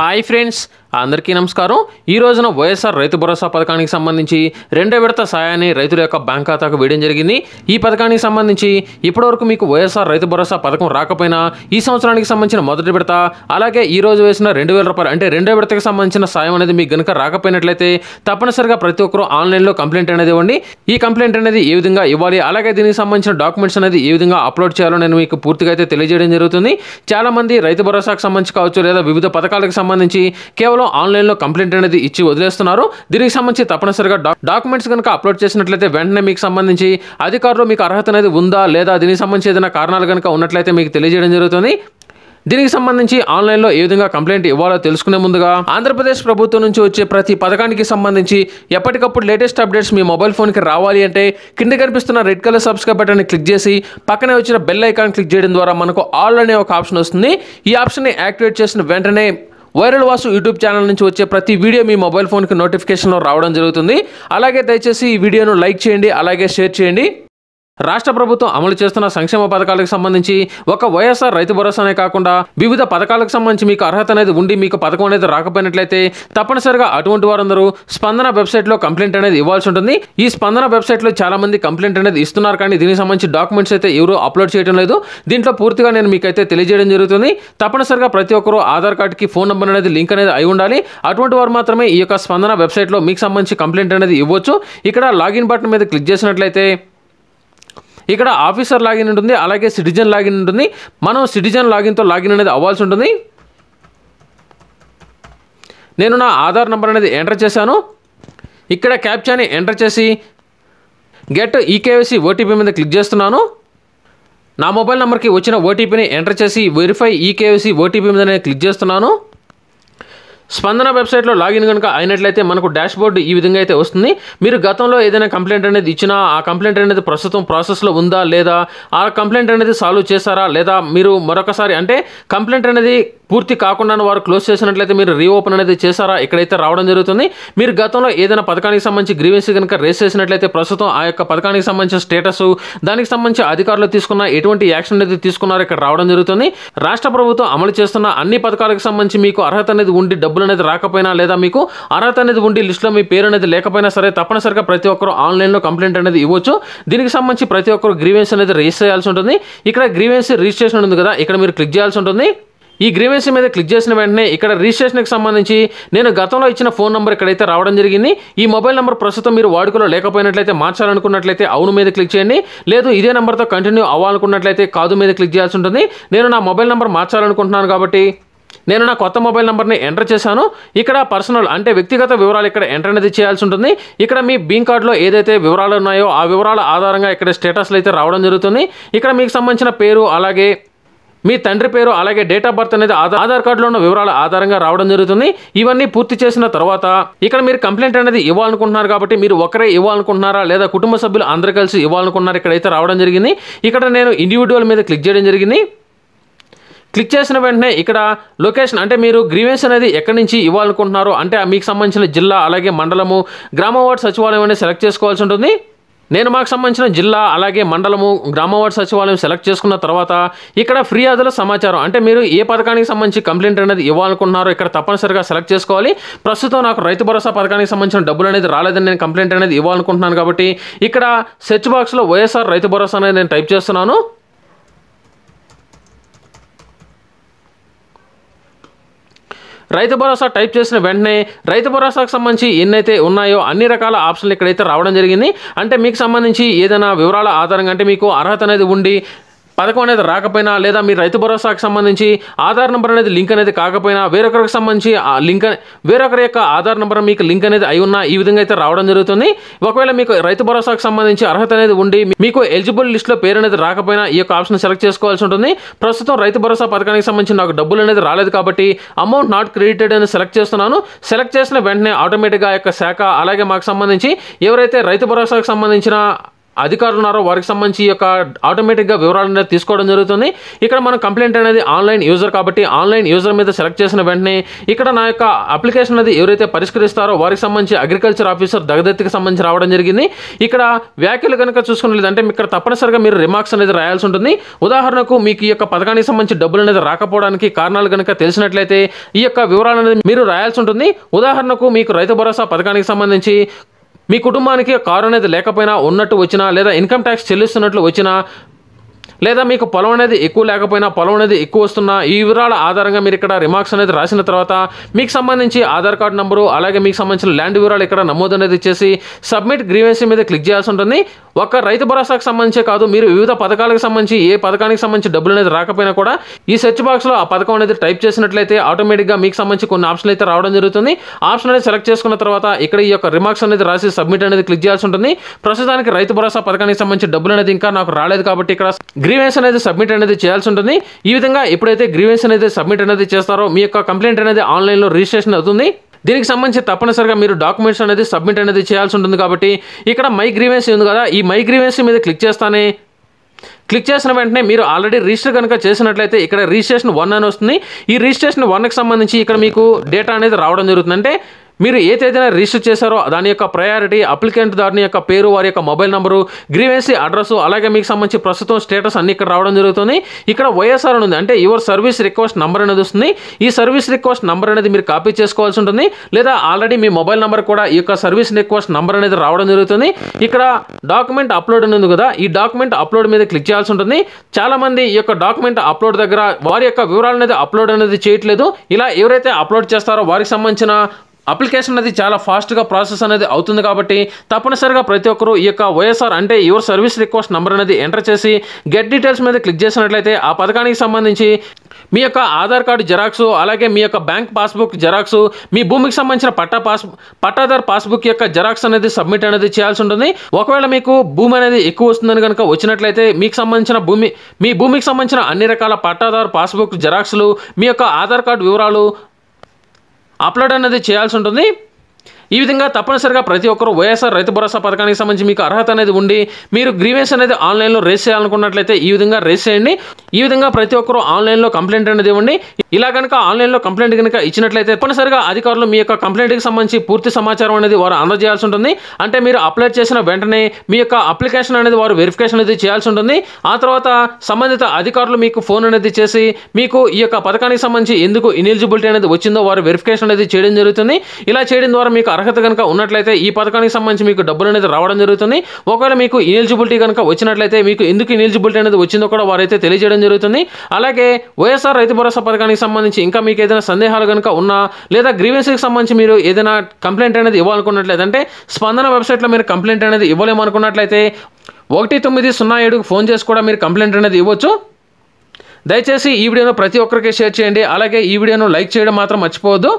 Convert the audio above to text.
Hi friends అందరికీ నమస్కారం. ఈ రోజున వైఎస్ఆర్ రైతు భరోసా పథకానికి సంబంధించి రెండో విడత సాయాన్ని రైతుల యొక్క బ్యాంక్ ఖాతాకు వేయడం జరిగింది. ఈ పథకానికి సంబంధించి ఇప్పటివరకు మీకు వైఎస్ఆర్ రైతు భరోసా పథకం రాకపోయినా ఈ సంవత్సరానికి సంబంధించిన మొదటి విడత అలాగే ఈ రోజు వేసిన రెండు వేల రూపాయలు అంటే రెండో విడతకి సంబంధించిన సాయం అనేది మీకు గనుక రాకపోయినట్లయితే తప్పనిసరిగా ప్రతి ఒక్కరూ ఆన్లైన్లో కంప్లైంట్ అనేది ఇవ్వండి. ఈ కంప్లైంట్ అనేది ఏ విధంగా ఇవ్వాలి అలాగే దీనికి సంబంధించిన డాక్యుమెంట్స్ అనేది ఏ విధంగా అప్లోడ్ చేయాలో నేను మీకు పూర్తిగా అయితే తెలియజేయడం జరుగుతుంది. చాలా మంది రైతు భరోసాకు సంబంధించి కావచ్చు లేదా వివిధ పథకాలకు సంబంధించి కేవలం ఆన్లైన్లో కంప్లైంట్ అనేది ఇచ్చి వదిలేస్తున్నారు. దీనికి సంబంధించి తప్పనిసరిగా డాక్యుమెంట్స్ కనుక అప్లోడ్ చేసినట్లయితే వెంటనే మీకు సంబంధించి అధికారులు మీకు అర్హత అనేది ఉందా లేదా దీనికి సంబంధించి ఏదైనా కారణాలు కనుక ఉన్నట్లయితే మీకు తెలియజేయడం జరుగుతుంది. దీనికి సంబంధించి ఆన్లైన్లో ఏ విధంగా కంప్లైంట్ ఇవ్వాలో తెలుసుకునే ముందుగా ఆంధ్రప్రదేశ్ ప్రభుత్వం నుంచి వచ్చే ప్రతి పథకానికి సంబంధించి ఎప్పటికప్పుడు లేటెస్ట్ అప్డేట్స్ మీ మొబైల్ ఫోన్కి రావాలి అంటే కింద కనిపిస్తున్న రెడ్ కలర్ సబ్స్క్రైబ్ బటన్ని క్లిక్ చేసి పక్కనే వచ్చిన బెల్ ఐకాన్ క్లిక్ చేయడం ద్వారా మనకు ఆల్ అనే ఒక ఆప్షన్ వస్తుంది. ఈ ఆప్షన్ని యాక్టివేట్ చేసిన వెంటనే వైరల్ వాసు యూట్యూబ్ ఛానల్ నుంచి వచ్చే ప్రతి వీడియో మీ మొబైల్ ఫోన్కి నోటిఫికేషన్లో రావడం జరుగుతుంది. అలాగే దయచేసి ఈ వీడియోను లైక్ చేయండి అలాగే షేర్ చేయండి. రాష్ట్ర ప్రభుత్వం అమలు చేస్తున్న సంక్షేమ పథకాలకు సంబంధించి ఒక వైఎస్ఆర్ రైతు భరోసానే కాకుండా వివిధ పథకాలకు సంబంధించి మీకు అర్హత అనేది ఉండి మీకు పథకం అనేది రాకపోయినట్లయితే తప్పనిసరిగా అటువంటి వారందరూ స్పందన వెబ్సైట్లో కంప్లైంట్ అనేది ఇవ్వాల్సి ఉంటుంది. ఈ స్పందన వెబ్సైట్లో చాలా మంది కంప్లైంట్ అనేది ఇస్తున్నారు. కానీ దీనికి సంబంధించి డాక్యుమెంట్స్ అయితే ఎవరు అప్లోడ్ చేయడం లేదు. దీంట్లో పూర్తిగా నేను మీకైతే తెలియజేయడం జరుగుతుంది. తప్పనిసరిగా ప్రతి ఒక్కరూ ఆధార్ కార్డుకి ఫోన్ నెంబర్ అనేది లింక్ అనేది అయి ఉండాలి. అటువంటి వారు మాత్రమే ఈ యొక్క స్పందన వెబ్సైట్లో మీకు సంబంధించి కంప్లైంట్ అనేది ఇవ్వచ్చు. ఇక్కడ లాగిన్ బటన్ మీద క్లిక్ చేసినట్లయితే ఇక్కడ ఆఫీసర్ లాగిన్ ఉంటుంది అలాగే సిటిజన్ లాగిన్ ఉంటుంది. మనం సిటిజన్ లాగిన్తో లాగిన్ అనేది అవ్వాల్సి ఉంటుంది. నేను నా ఆధార్ నెంబర్ అనేది ఎంటర్ చేశాను. ఇక్కడ క్యాప్చాని ఎంటర్ చేసి గెట్ ఈకేవైసీ ఓటీపీ మీద క్లిక్ చేస్తున్నాను. నా మొబైల్ నెంబర్కి వచ్చిన ఓటీపీని ఎంటర్ చేసి వెరిఫై ఈకేవైసీ ఓటీపీ మీద నేను క్లిక్ చేస్తున్నాను. స్పందన వెబ్సైట్లో లాగిన్ కనుక అయినట్లయితే మనకు డాష్ బోర్డు ఈ విధంగా అయితే వస్తుంది. మీరు గతంలో ఏదైనా కంప్లైంట్ అనేది ఇచ్చినా ఆ కంప్లైంట్ అనేది ప్రస్తుతం ప్రాసెస్లో ఉందా లేదా? ఆ కంప్లైంట్ అనేది సాల్వ్ చేశారా లేదా? మీరు మరొకసారి అంటే కంప్లైంట్ అనేది పూర్తి కాకుండా వారు క్లోజ్ చేసినట్లయితే మీరు రీఓపెన్ అనేది చేశారా? ఇక్కడైతే రావడం జరుగుతుంది. మీరు గతంలో ఏదైనా పథకానికి సంబంధించి గ్రీవెన్స్ కనుక రేస్ చేసినట్లయితే ప్రస్తుతం ఆ యొక్క పథకానికి సంబంధించిన స్టేటస్ దానికి సంబంధించి అధికారులు తీసుకున్న ఎటువంటి యాక్షన్ అనేది తీసుకున్నారో ఇక్కడ రావడం జరుగుతుంది. రాష్ట్ర ప్రభుత్వం అమలు చేస్తున్న అన్ని పథకాలకు సంబంధించి మీకు అర్హత అనేది ఉండి డబ్బులు అనేది రాకపోయినా లేదా మీకు అర్హత అనేది ఉండి లిస్టులో మీ పేరు అనేది లేకపోయినా సరే తప్పనిసరిగా ప్రతి ఒక్కరు ఆన్లైన్లో కంప్లైంట్ అనేది ఇవ్వచ్చు. దీనికి సంబంధించి ప్రతి ఒక్కరు గ్రీవెన్స్ అనేది రిజిస్టర్ చేయాల్సి ఉంటుంది. ఇక్కడ గ్రీవెన్స్ రిజిస్ట్రేషన్ ఉంది కదా ఇక్కడ మీరు క్లిక్ చేయాల్సి ఉంటుంది. ఈ గ్రీవెన్స్ మీద క్లిక్ చేసిన వెంటనే ఇక్కడ రిజిస్ట్రేషన్కి సంబంధించి నేను గతంలో ఇచ్చిన ఫోన్ నెంబర్ ఇక్కడైతే రావడం జరిగింది. ఈ మొబైల్ నెంబర్ ప్రస్తుతం మీరు వాడుకలో లేకపోయినట్లయితే మార్చాలనుకున్నట్లయితే అవును మీద క్లిక్ చేయండి. లేదు ఇదే నెంబర్తో కంటిన్యూ అవ్వాలనుకున్నట్లయితే కాదు మీద క్లిక్ చేయాల్సి ఉంటుంది. నేను నా మొబైల్ నెంబర్ మార్చాలనుకుంటున్నాను కాబట్టి నేను నా కొత్త మొబైల్ నెంబర్ని ఎంటర్ చేశాను. ఇక్కడ పర్సనల్ అంటే వ్యక్తిగత వివరాలు ఇక్కడ ఎంటర్ అనేది చేయాల్సి ఉంటుంది. ఇక్కడ మీ బీన్ కార్డులో ఏదైతే వివరాలు ఉన్నాయో ఆ వివరాల ఆధారంగా ఇక్కడ స్టేటస్లు అయితే రావడం జరుగుతుంది. ఇక్కడ మీకు సంబంధించిన పేరు అలాగే మీ తండ్రి పేరు అలాగే డేట్ ఆఫ్ బర్త్ అనేది ఆధార్ ఆధార్ కార్డులో ఉన్న వివరాల ఆధారంగా రావడం జరుగుతుంది. ఇవన్నీ పూర్తి చేసిన తర్వాత ఇక్కడ మీరు కంప్లైంట్ అనేది ఇవ్వాలనుకుంటున్నారు కాబట్టి మీరు ఒకరే ఇవ్వాలనుకుంటున్నారా లేదా కుటుంబ సభ్యులు అందరూ కలిసి ఇవ్వాలనుకున్నారు ఇక్కడైతే రావడం జరిగింది. ఇక్కడ నేను ఇండివిజువల్ మీద క్లిక్ చేయడం జరిగింది. క్లిక్ చేసిన వెంటనే ఇక్కడ లొకేషన్ అంటే మీరు గ్రీవెన్స్ అనేది ఎక్కడి నుంచి ఇవ్వాలనుకుంటున్నారో అంటే ఆ మీకు సంబంధించిన జిల్లా అలాగే మండలము గ్రామ వార్డు సచివాలయం అనేది సెలెక్ట్ చేసుకోవాల్సి ఉంటుంది. నేను మాకు సంబంధించిన జిల్లా అలాగే మండలము గ్రామ వార్డు సచివాలయం సెలెక్ట్ చేసుకున్న తర్వాత ఇక్కడ ఫిర్యాదుల సమాచారం అంటే మీరు ఏ పథకానికి సంబంధించి కంప్లైంట్ అనేది ఇవ్వాలనుకుంటున్నారో ఇక్కడ తప్పనిసరిగా సెలెక్ట్ చేసుకోవాలి. ప్రస్తుతం నాకు రైతు భరోసా పథకానికి సంబంధించిన డబ్బులు అనేది రాలేదని నేను కంప్లైంట్ అనేది ఇవ్వాలనుకుంటున్నాను కాబట్టి ఇక్కడ సెర్చ్ బాక్స్లో వైఎస్ఆర్ రైతు భరోసా అనేది నేను టైప్ చేస్తున్నాను. రైతు భరోసా టైప్ చేసిన వెంటనే రైతు భరోసాకు సంబంధించి ఎన్నైతే ఉన్నాయో అన్ని రకాల ఆప్షన్లు ఇక్కడైతే రావడం జరిగింది. అంటే మీకు సంబంధించి ఏదైనా వివరాల ఆధారంగా అంటే మీకు అర్హత అనేది ఉండి పథకం అనేది రాకపోయినా లేదా మీ రైతు భరోసాకు సంబంధించి ఆధార్ నెంబర్ అనేది లింక్ అనేది కాకపోయినా వేరొకరికి సంబంధించి ఆ లింక్ వేరొకరి యొక్క ఆధార్ నెంబర్ మీకు లింక్ అనేది అయి ఉన్నా ఈ విధంగా అయితే రావడం జరుగుతుంది. ఒకవేళ మీకు రైతు భరోసాకు సంబంధించి అర్హత అనేది ఉండి మీకు ఎలిజిబుల్ లిస్ట్లో పేరు అనేది రాకపోయినా ఈ యొక్క ఆప్షన్ సెలెక్ట్ చేసుకోవాల్సి ఉంటుంది. ప్రస్తుతం రైతు భరోసా పథకానికి సంబంధించి నాకు డబ్బులు అనేది రాలేదు కాబట్టి అమౌంట్ నాట్ క్రెడిటెడ్ అని సెలెక్ట్ చేస్తున్నాను. సెలెక్ట్ చేసిన వెంటనే ఆటోమేటిక్గా యొక్క శాఖ అలాగే మాకు సంబంధించి ఎవరైతే రైతు భరోసాకు సంబంధించిన అధికారులు ఉన్నారో వారికి సంబంధించి యొక్క ఆటోమేటిక్గా వివరాలు అనేది తీసుకోవడం జరుగుతుంది. ఇక్కడ మనం కంప్లైంట్ అనేది ఆన్లైన్ యూజర్ కాబట్టి ఆన్లైన్ యూజర్ మీద సెలెక్ట్ చేసిన వెంటనే ఇక్కడ నా యొక్క అప్లికేషన్ అనేది ఎవరైతే పరిష్కరిస్తారో వారికి సంబంధించి అగ్రికల్చర్ ఆఫీసర్ దగదత్తికి సంబంధించి రావడం జరిగింది. ఇక్కడ వ్యాఖ్యలు కనుక చూసుకున్నట్లయితే అంటే ఇక్కడ తప్పనిసరిగా మీరు రిమార్క్స్ అనేది రాయాల్సి ఉంటుంది. ఉదాహరణకు మీకు ఈ యొక్క పథకానికి సంబంధించి డబ్బులు అనేది రాకపోవడానికి కారణాలు కనుక తెలిసినట్లయితే ఈ యొక్క వివరాలు అనేది మీరు రాయాల్సి ఉంటుంది. ఉదాహరణకు మీకు రైతు భరోసా పథకానికి సంబంధించి మీ కుటుంబానికి కారు అనేది లేకపోయినా ఉన్నట్టు వచ్చినా లేదా ఇన్కమ్ ట్యాక్స్ చెల్లిస్తున్నట్లు వచ్చినా లేదా మీకు పొలం అనేది ఎక్కువ లేకపోయినా పొలం అనేది ఎక్కువ వస్తున్నా ఈ వివరాల ఆధారంగా మీరు ఇక్కడ రిమార్క్స్ అనేది రాసిన తర్వాత మీకు సంబంధించి ఆధార్ కార్డు నంబరు అలాగే మీకు సంబంధించిన ల్యాండ్ వివరాలు ఇక్కడ నమోదు అనేది ఇచ్చేసి సబ్మిట్ గ్రీవెన్సీ మీద క్లిక్ చేయాల్సి ఉంటుంది. ఒక రైతు భరోసాకు సంబంధించే కాదు మీరు వివిధ పథకాలకు సంబంధించి ఏ పథకానికి సంబంధించి డబ్బులు అనేది రాకపోయినా కూడా ఈ సెర్చ్ బాక్స్లో ఆ పథకం అనేది టైప్ చేసినట్లయితే ఆటోమేటిక్గా మీకు సంబంధించి కొన్ని ఆప్షన్లు అయితే రావడం జరుగుతుంది. ఆప్షన్ అనేది సెలెక్ట్ చేసుకున్న తర్వాత ఇక్కడ ఈ యొక్క రిమార్క్స్ అనేది రాసి సబ్మిట్ అనేది క్లిక్ చేయాల్సి ఉంటుంది. ప్రస్తుతానికి రైతు భరోసా పథకానికి సంబంధించి డబ్బులు అనేది ఇంకా నాకు రాలేదు కాబట్టి ఇక్కడ గ్రీవెన్స్ అనేది సబ్మిట్ అనేది చేయాల్సి ఉంటుంది. ఈ విధంగా ఎప్పుడైతే గ్రీవెన్స్ అనేది సబ్మిట్ అనేది చేస్తారో మీ యొక్క కంప్లైంట్ అనేది ఆన్లైన్లో రిజిస్ట్రేషన్ అవుతుంది. దీనికి సంబంధించి తప్పనిసరిగా మీరు డాక్యుమెంట్స్ అనేది సబ్మిట్ అనేది చేయాల్సి ఉంటుంది కాబట్టి ఇక్కడ మై గ్రీవెన్స్ ఉంది కదా ఈ మై గ్రీవెన్స్ మీద క్లిక్ చేస్తానే. క్లిక్ చేసిన వెంటనే మీరు ఆల్రెడీ రిజిస్టర్ కనుక చేసినట్లయితే ఇక్కడ రిజిస్ట్రేషన్ వన్ అని వస్తుంది. ఈ రిజిస్ట్రేషన్ వన్కి సంబంధించి ఇక్కడ మీకు డేటా అనేది రావడం జరుగుతుంది. అంటే మీరు ఏ తేదీన రిజిస్టర్ చేశారో దాని యొక్క ప్రయారిటీ అప్లికెంట్ దాని యొక్క పేరు వారి యొక్క మొబైల్ నంబరు గ్రీవెన్సీ అడ్రస్ అలాగే మీకు సంబంధించి ప్రస్తుతం స్టేటస్ అన్ని ఇక్కడ రావడం జరుగుతుంది. ఇక్కడ వైఎస్ఆర్ అని ఉంది. అంటే యువర్ సర్వీస్ రిక్వెస్ట్ నంబర్ అనేది వస్తుంది. ఈ సర్వీస్ రిక్వెస్ట్ నంబర్ అనేది మీరు కాపీ చేసుకోవాల్సి ఉంటుంది. లేదా ఆల్రెడీ మీ మొబైల్ నంబర్ కూడా ఈ యొక్క సర్వీస్ రిక్వెస్ట్ నంబర్ అనేది రావడం జరుగుతుంది. ఇక్కడ డాక్యుమెంట్ అప్లోడ్ అనేది కదా. ఈ డాక్యుమెంట్ అప్లోడ్ మీద క్లిక్ చేయాల్సి ఉంటుంది. చాలా మంది ఈ యొక్క డాక్యుమెంట్ అప్లోడ్ దగ్గర వారి యొక్క వివరాలు అనేది అప్లోడ్ అనేది చేయట్లేదు. ఇలా ఎవరైతే అప్లోడ్ చేస్తారో వారికి సంబంధించిన అప్లికేషన్ అనేది చాలా ఫాస్ట్గా ప్రాసెస్ అనేది అవుతుంది కాబట్టి తప్పనిసరిగా ప్రతి ఒక్కరూ ఈ యొక్క వైఎస్ఆర్ అంటే యువర్ సర్వీస్ రిక్వెస్ట్ నెంబర్ అనేది ఎంటర్ చేసి గెట్ డీటెయిల్స్ మీద క్లిక్ చేసినట్లయితే ఆ పథకానికి సంబంధించి మీ యొక్క ఆధార్ కార్డు జెరాక్స్ అలాగే మీ యొక్క బ్యాంక్ పాస్బుక్ జెరాక్స్ మీ భూమికి సంబంధించిన పట్టా పాస్ పట్టాదార్ పాస్బుక్ యొక్క జెరాక్స్ అనేది సబ్మిట్ అనేది చేయాల్సి ఉంటుంది. ఒకవేళ మీకు భూమి అనేది ఎక్కువ వస్తుందని కనుక వచ్చినట్లయితే మీకు సంబంధించిన భూమి మీ భూమికి సంబంధించిన అన్ని రకాల పట్టాదారు పాస్బుక్ జెరాక్స్లు మీ యొక్క ఆధార్ కార్డు వివరాలు అప్లోడ్ అనేది చేయాల్సి ఉంటుంది. ఈ విధంగా తప్పనిసరిగా ప్రతి ఒక్కరు వైఎస్ఆర్ రైతు భరోసా పథకానికి సంబంధించి మీకు అర్హత అనేది ఉండి మీరు గ్రీవెన్స్ అనేది ఆన్లైన్లో రేస్ చేయాలనుకున్నట్లయితే ఈ విధంగా రేస్ చేయండి. ఈ విధంగా ప్రతి ఒక్కరు ఆన్లైన్లో కంప్లైంట్ అనేది ఇవ్వండి. ఇలా కనుక ఆన్లైన్లో కంప్లైంట్ కనుక ఇచ్చినట్లయితే తప్పనిసరిగా అధికారులు మీ యొక్క కంప్లైంట్కి సంబంధించి పూర్తి సమాచారం అనేది వారు అందజేయాల్సి ఉంటుంది. అంటే మీరు అప్లై చేసిన వెంటనే మీ యొక్క అప్లికేషన్ అనేది వారు వెరిఫికేషన్ అనేది చేయాల్సి ఉంటుంది. ఆ తర్వాత సంబంధిత అధికారులు మీకు ఫోన్ అనేది చేసి మీకు ఈ యొక్క పథకానికి సంబంధించి ఎందుకు ఇనిలిజిబిలిటీ అనేది వచ్చిందో వారు వెరిఫికేషన్ అనేది చేయడం జరుగుతుంది. ఇలా చేయడం ద్వారా మీకు అర్హత కనుక ఉన్నట్లయితే ఈ పథకానికి సంబంధించి మీకు డబ్బులు అనేది రావడం జరుగుతుంది. ఒకవేళ మీకు ఇనిలిజిబిలిటీ కనుక వచ్చినట్లయితే మీకు ఎందుకు ఇనిలిజిబిలిటీ అనేది వచ్చిందో కూడా వారైతే తెలియజేయడం జరుగుతుంది. అలాగే వైఎస్ఆర్ రైతు భరోసా పథకానికి సంబంధించి ఇంకా మీకు ఏదైనా సందేహాలు కనుక ఉన్నా లేదా గ్రీవెన్స్కి సంబంధించి మీరు ఏదైనా కంప్లైంట్ అనేది ఇవ్వాలనుకున్నట్లయితే అంటే స్పందన వెబ్సైట్లో మీరు కంప్లైంట్ అనేది ఇవ్వలేమనుకున్నట్లయితే ఒకటి తొమ్మిది సున్నా ఏడుకు ఫోన్ చేసి కూడా మీరు కంప్లైంట్ అనేది ఇవ్వచ్చు. దయచేసి ఈ వీడియోను ప్రతి ఒక్కరికి షేర్ చేయండి. అలాగే ఈ వీడియోను లైక్ చేయడం మాత్రం మర్చిపోవద్దు.